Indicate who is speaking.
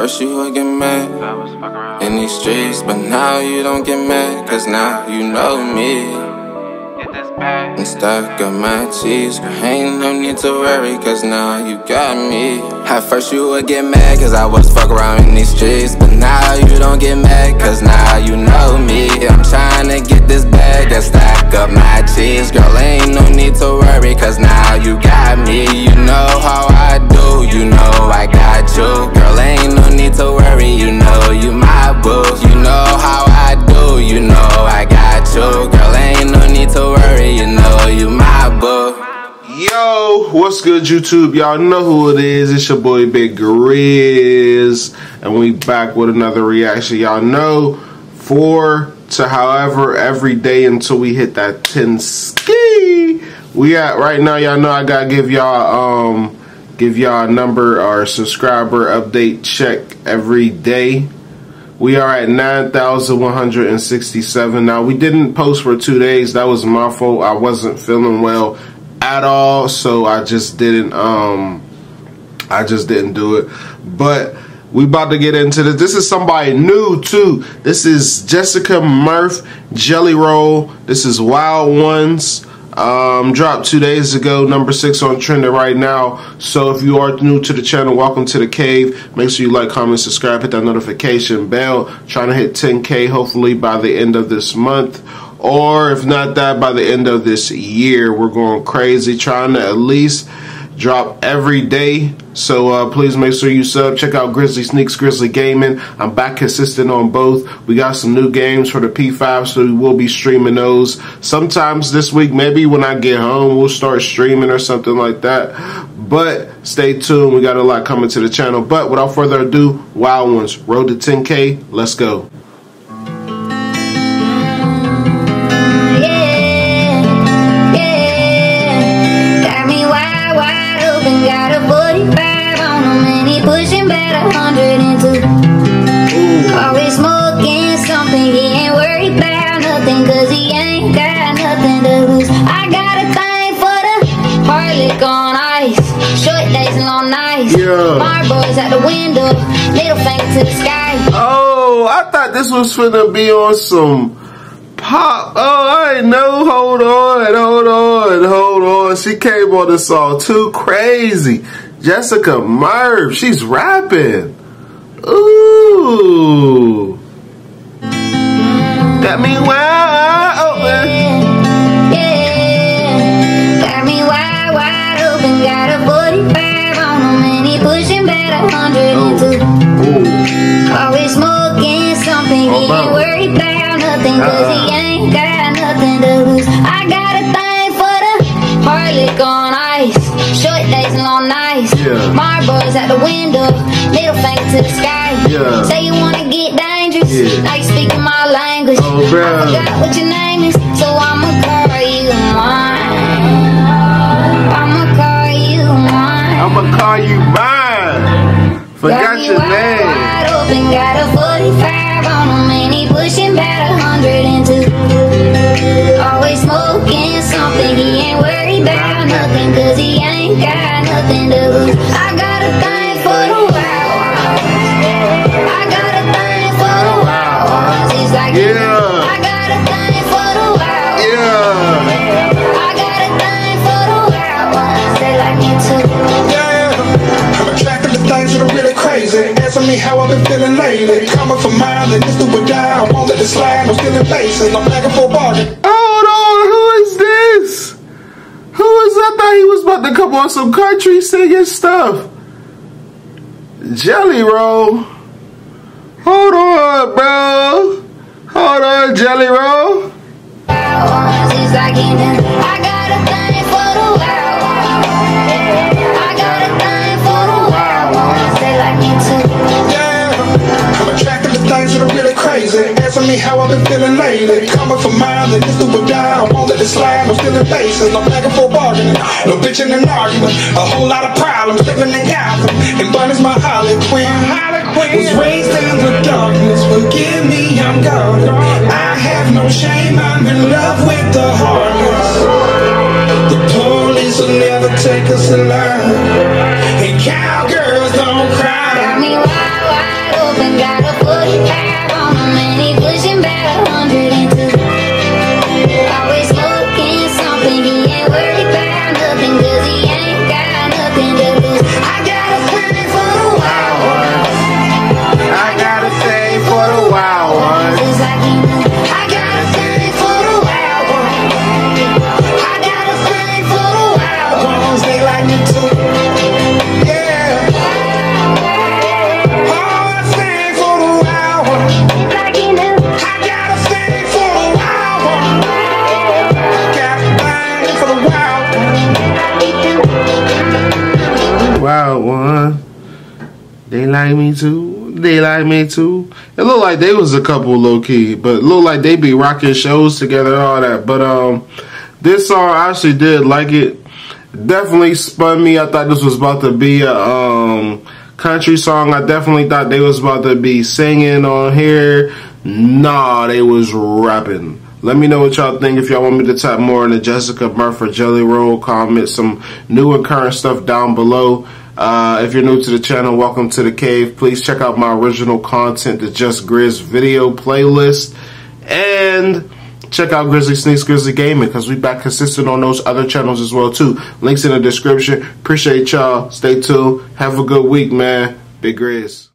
Speaker 1: first you would get mad in these streets, but now you don't get mad, cause now you know me. And stack up my cheese, girl. ain't no need to worry, cause now you got me. At first you would get mad, cause I was fuck around in these streets, but now you don't get mad, cause now you know me. I'm trying to get this bag and stack up my cheese, girl, ain't no need to worry, cause now you got me.
Speaker 2: What's good, YouTube? Y'all know who it is. It's your boy Big Grizz, and we back with another reaction. Y'all know four to however every day until we hit that 10 ski. We at right now, y'all know I gotta give y'all um give y'all a number or subscriber update check every day. We are at 9,167. Now, we didn't post for two days. That was my fault. I wasn't feeling well at all, so I just didn't, um, I just didn't do it. But we about to get into this. This is somebody new, too. This is Jessica Murph Jelly Roll. This is Wild Ones. Um, dropped two days ago, number six on trending right now. So if you are new to the channel, welcome to the cave. Make sure you like, comment, subscribe, hit that notification bell. Trying to hit 10k hopefully by the end of this month. Or if not that, by the end of this year. We're going crazy, trying to at least drop every day. So uh, please make sure you sub. Check out Grizzly Sneaks, Grizzly Gaming. I'm back consistent on both. We got some new games for the P5, so we will be streaming those. Sometimes this week, maybe when I get home, we'll start streaming or something like that. But stay tuned. We got a lot coming to the channel. But without further ado, Wild Ones, road to 10K. Let's go.
Speaker 3: To the sky.
Speaker 2: Oh, I thought this was finna be on some pop. Oh, I know. Hold on, hold on, hold on. She came on the song too crazy. Jessica Murph, she's rapping. Ooh. Got me wide
Speaker 3: And long nights.
Speaker 2: Yeah.
Speaker 3: Marbles out the window. Middle finger to the sky.
Speaker 2: Yeah.
Speaker 3: Say you wanna get dangerous.
Speaker 2: Yeah.
Speaker 3: Now you speaking my language.
Speaker 2: Oh.
Speaker 3: I forgot what your name is, so I'ma call you mine. I'ma call you mine.
Speaker 2: I'ma call you mine. Forgot
Speaker 3: Got
Speaker 2: your name.
Speaker 3: Wide open, got a 45 on him, and he pushing about a hundred and two. Always smoking something, he ain't worried about nothing, cause he ain't got nothing to lose. I got a thing for the wild ones. I got a thing for the wild ones. He's like,
Speaker 2: Yeah.
Speaker 3: I got a thing for the wild ones.
Speaker 2: Yeah.
Speaker 3: I got a thing for the wild ones. They like me too.
Speaker 4: Yeah, I'm attracted to things that are really crazy. Answer me how I've been feeling lately. Coming from mine, and this do or die. I won't let it slide. I'm still in bases. I'm begging for a bargain.
Speaker 2: Hold on, who is this? Is I thought he was about to come on some country singing stuff. Jelly Roll. Hold on, bro. Hold on, Jelly Roll.
Speaker 3: the the me.
Speaker 4: Yeah, I'm attracted to things that are really crazy. Answer me how I've been feeling lately. Coming from mine, and this do or die. I won't let it slide. I'm still in bases. I'm begging for a bargain. No bitching and arguing. A whole lot of problems living in Gotham. And Bunny's my Harley Quinn. Was raised in the darkness. Forgive me, I'm gone. I have no shame. I'm in love with the heartless. The police will never take us alive. And cowgirls
Speaker 2: One. They like me too. They like me too. It looked like they was a couple low key, but it looked like they be rocking shows together and all that. But um, this song I actually did like it. Definitely spun me. I thought this was about to be a um country song. I definitely thought they was about to be singing on here. Nah, they was rapping. Let me know what y'all think. If y'all want me to tap more into Jessica Murphy Jelly Roll, comment some new and current stuff down below. Uh, if you're new to the channel, welcome to the cave. Please check out my original content, the Just Grizz video playlist. And check out Grizzly Sneaks Grizzly Gaming because we back consistent on those other channels as well too. Links in the description. Appreciate y'all. Stay tuned. Have a good week, man. Big Grizz.